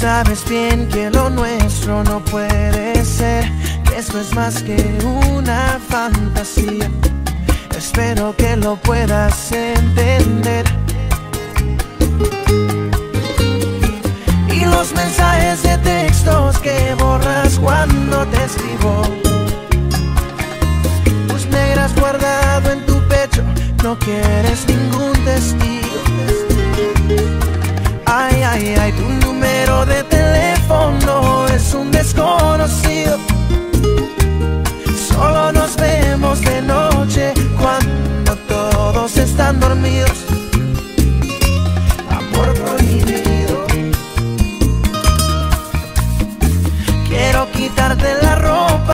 sabes bien que lo nuestro no puede ser, que esto es más que una fantasía. Espero que lo puedas entender. Y los mensajes de textos que borras cuando te escribo. Tus negras guardado en tu pecho, no quieres ningún testigo. Están dormidos. Amor prohibido. Quiero quitarte la ropa.